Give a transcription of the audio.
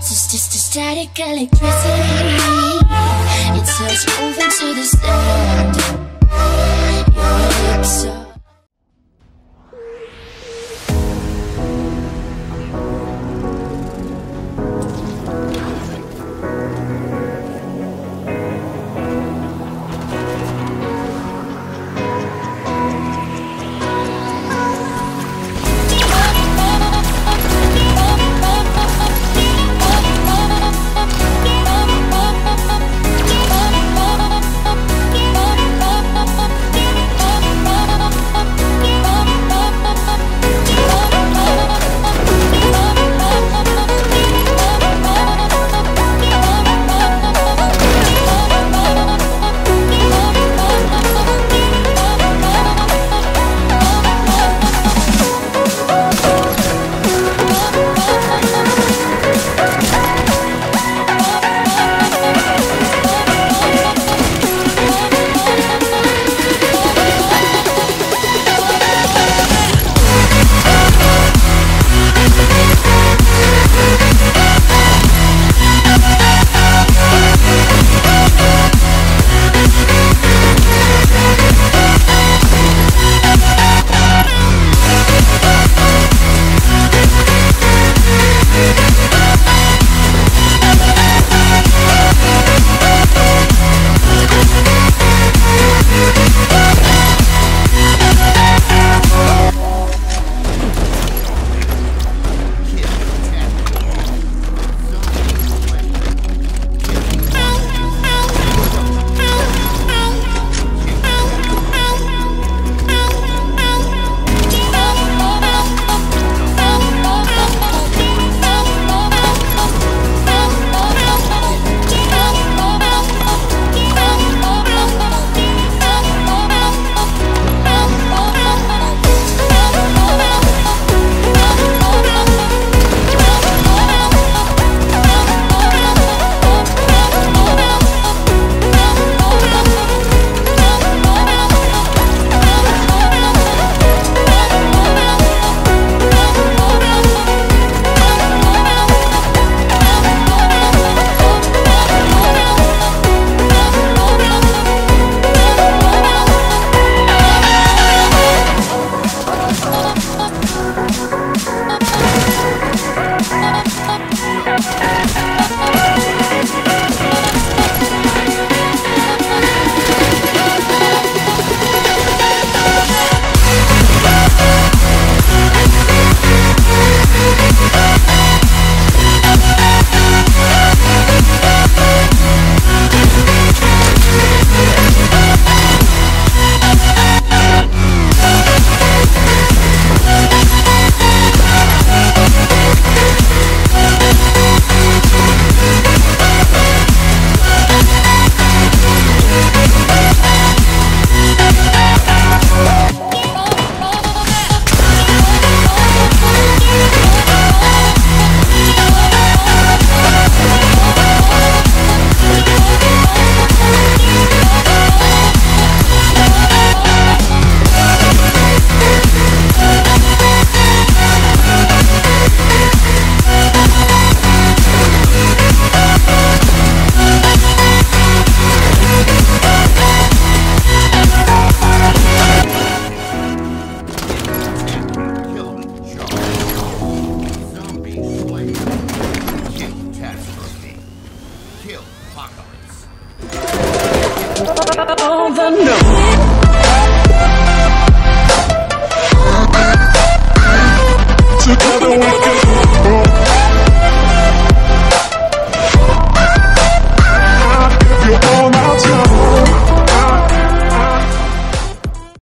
It's just a static electricity. It tells you move into the stand. Thank you.